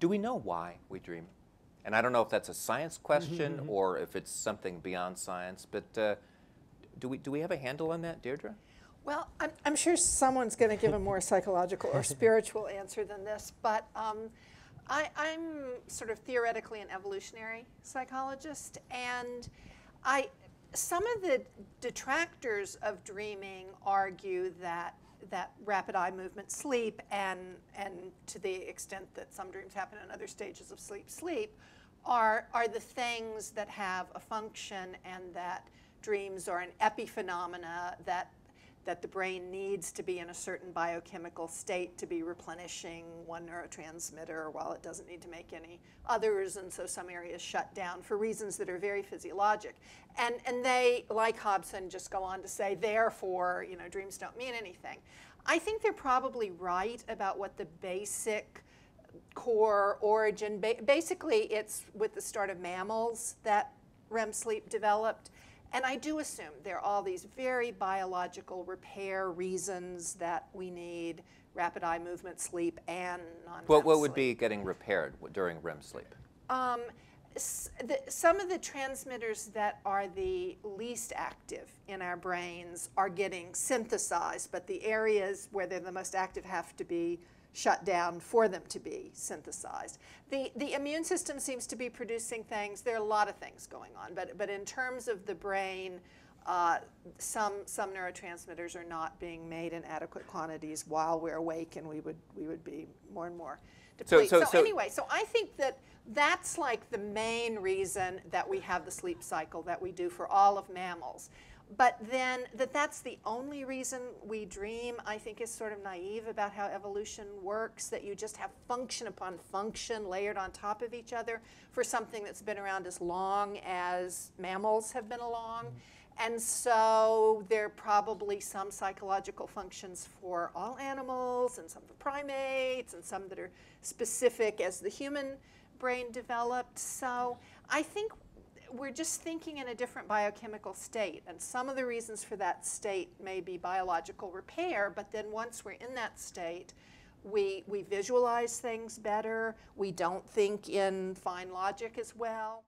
Do we know why we dream? And I don't know if that's a science question Mm-hmm, or if it's something beyond science, but uh, do, we, do we have a handle on that, Deirdre? Well, I'm, I'm sure someone's going to give a more psychological or spiritual answer than this, but um, I, I'm sort of theoretically an evolutionary psychologist, and I some of the detractors of dreaming argue that that rapid eye movement sleep and and to the extent that some dreams happen in other stages of sleep sleep are are the things that have a function and that dreams are an epiphenomena that that the brain needs to be in a certain biochemical state to be replenishing one neurotransmitter while it doesn't need to make any others, and so some areas shut down for reasons that are very physiologic. And, and they, like Hobson, just go on to say, therefore, you know, dreams don't mean anything. I think they're probably right about what the basic core origin, ba- basically, it's with the start of mammals that REM sleep developed. And I do assume there are all these very biological repair reasons that we need rapid eye movement sleep and non What, what would be getting repaired during REM sleep? Um, the, some of the transmitters that are the least active in our brains are getting synthesized, but the areas where they're the most active have to be shut down for them to be synthesized. The, the immune system seems to be producing things. There are a lot of things going on, but, but in terms of the brain, uh, some, some neurotransmitters are not being made in adequate quantities while we're awake, and we would, we would be more and more depleted. so- so so- anyway, so I think that that's like the main reason that we have the sleep cycle that we do for all of mammals. But then that that's the only reason we dream, I think is sort of naive about how evolution works, that you just have function upon function layered on top of each other for something that's been around as long as mammals have been along. Mm-hmm. And so there are probably some psychological functions for all animals and some for primates and some that are specific as the human brain developed. So I think we're just thinking in a different biochemical state. And some of the reasons for that state may be biological repair, but then once we're in that state, we, we visualize things better. We don't think in fine logic as well.